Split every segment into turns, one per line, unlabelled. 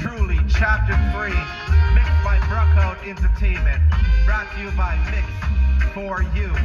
truly chapter three, mixed by Bruckhode Entertainment, brought to you by mix4u.com.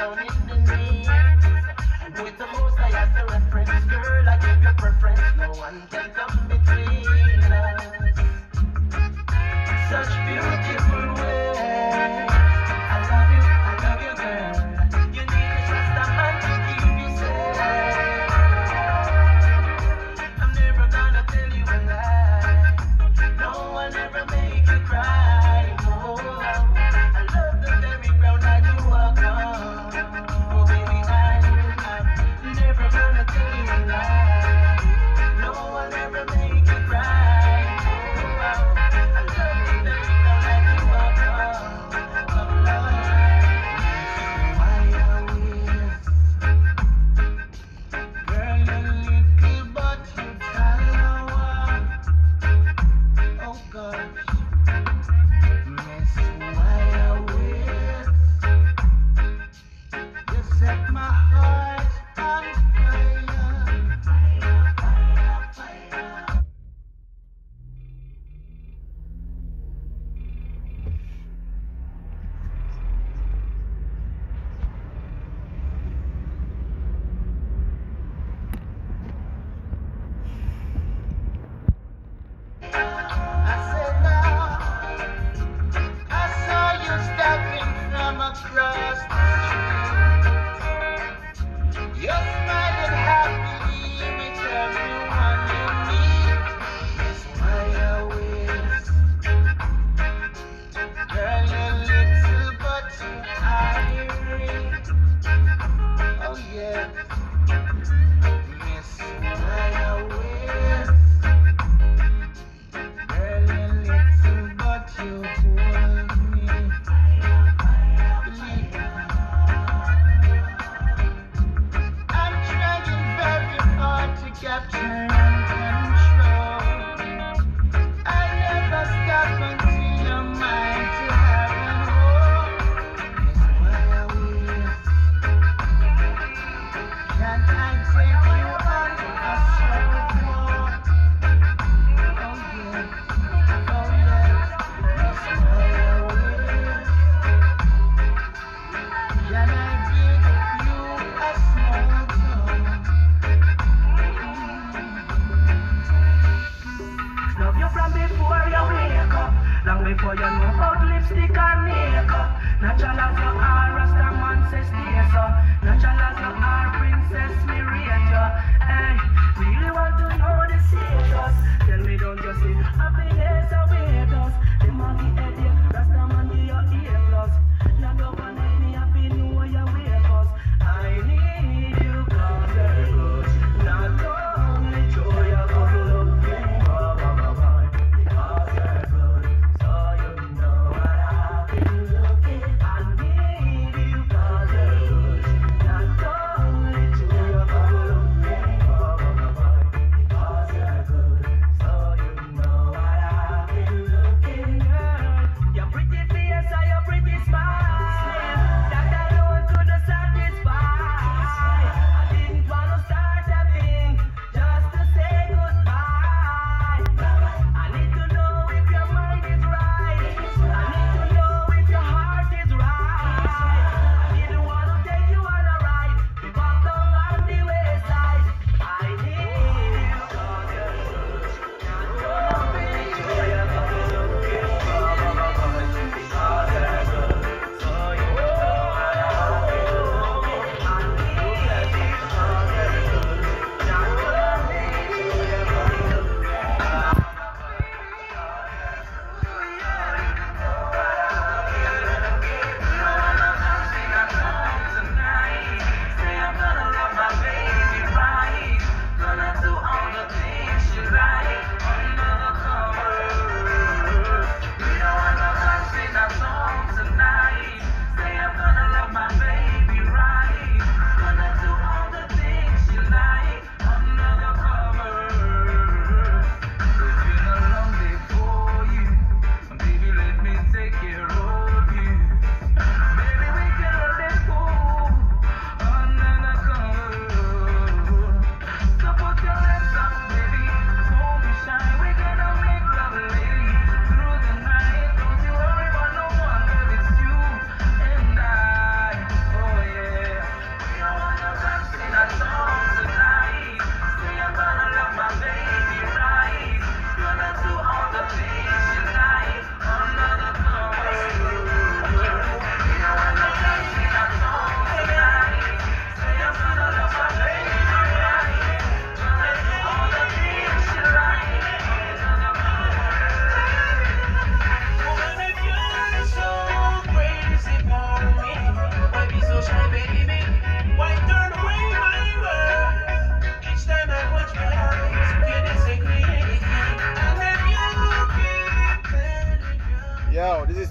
for you know about lipstick and
makeup. Natural as your aura, man says, dear sir. Natural as your aura.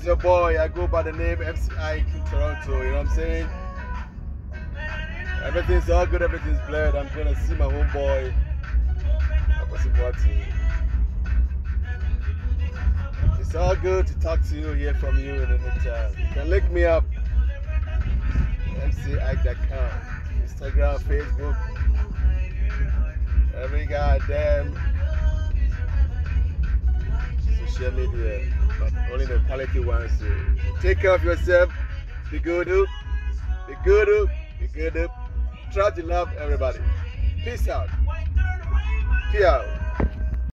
Is your boy. I go by the name Ike Toronto. You know what I'm saying? Everything's all good, everything's blurred. I'm gonna see my homeboy. It's all good to talk to you, hear from you in the meantime. You can look me up. MCIke.com. Instagram, Facebook. Every goddamn social media. But only the quality ones. So take care of yourself. Be good. Be good. Be good. Try to love everybody. Peace out. Peace out.